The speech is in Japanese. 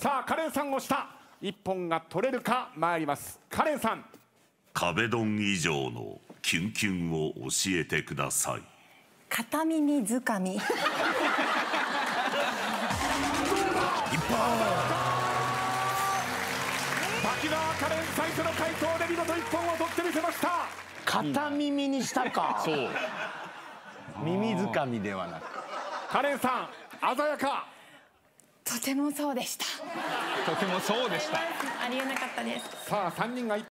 さあカレンさんをした。一本が取れるか参ります。カレンさん。壁ドン以上のキュンキュンを教えてください。片耳づかみ。滝沢カレン最初の回答で見事一本を取ってみせました。片耳にしたか。そう。耳づかみではなく。カレンさん鮮やかとてもそうでした。とてもそうでした。ありえなかったです。さあ3人が一